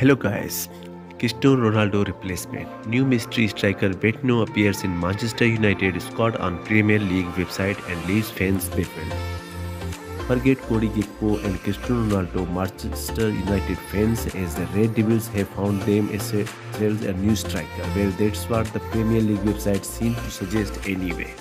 Hello guys. Cristiano Ronaldo replacement. New mystery striker Betinho appears in Manchester United squad on Premier League website and leaves fans baffled. Forget Cody Gakpo and Cristiano Ronaldo, Manchester United fans as the Red Devils have found them as a, a new striker. Well, that's what the Premier League website seems to suggest anyway.